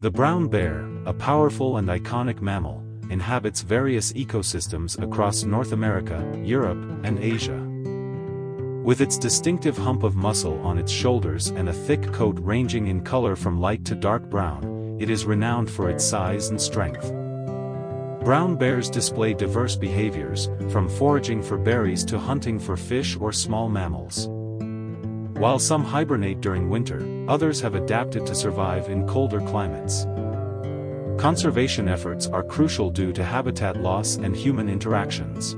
The brown bear, a powerful and iconic mammal, inhabits various ecosystems across North America, Europe, and Asia. With its distinctive hump of muscle on its shoulders and a thick coat ranging in color from light to dark brown, it is renowned for its size and strength. Brown bears display diverse behaviors, from foraging for berries to hunting for fish or small mammals. While some hibernate during winter, others have adapted to survive in colder climates. Conservation efforts are crucial due to habitat loss and human interactions.